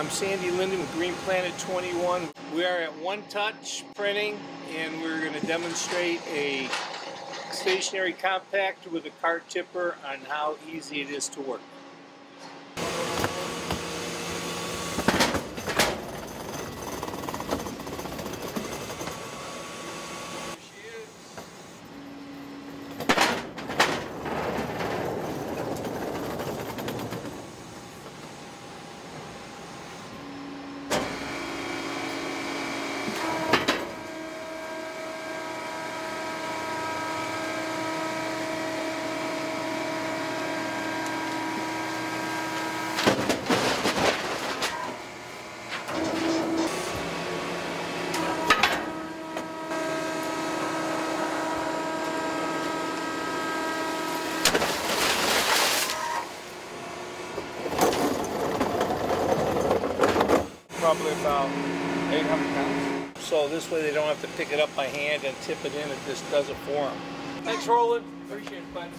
I'm Sandy Linden with Green Planet 21. We are at One Touch Printing and we're going to demonstrate a stationary compactor with a cart tipper on how easy it is to work. Probably about 800 pounds. So this way they don't have to pick it up by hand and tip it in, it just does it for them. Thanks, Roland. Appreciate it, bud.